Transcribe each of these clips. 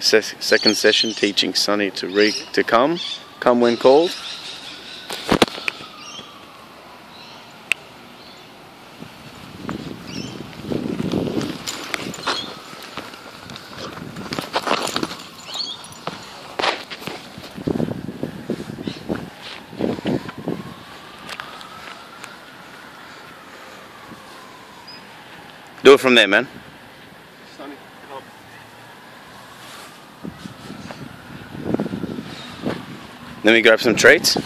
Se- second session teaching Sunny to re- to come, come when called. Do it from there, man. Let me grab some treats.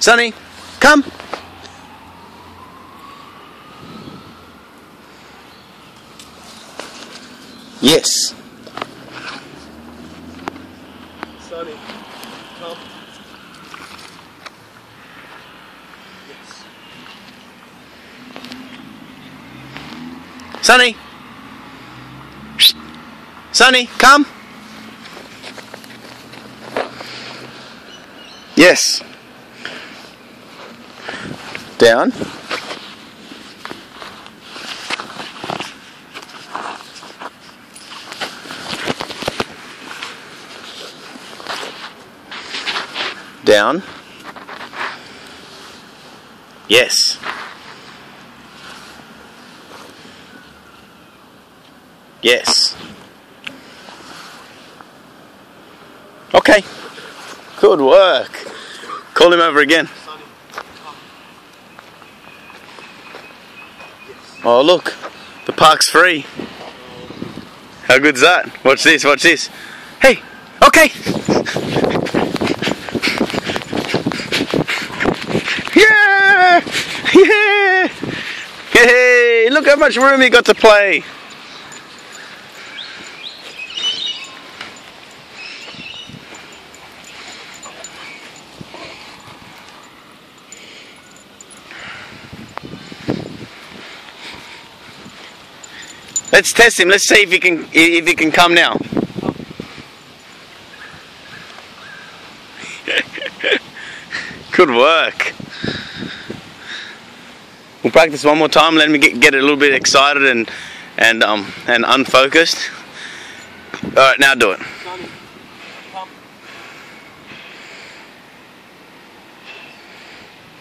Sunny, come. Yes. Sunny, come. Sunny. Sunny, come. Yes. Down. Down. Yes. Yes. Okay. Good work. Call him over again. Oh, look. The park's free. How good's that? Watch this, watch this. Hey, okay. Yeah! Yeah! Hey, look how much room you got to play. Let's test him. Let's see if he can if he can come now. Good work. We'll practice one more time. Let me get, get a little bit excited and and um and unfocused. All right, now do it.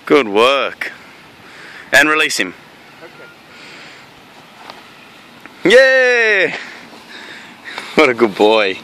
Good work. And release him. Okay. Yay! What a good boy.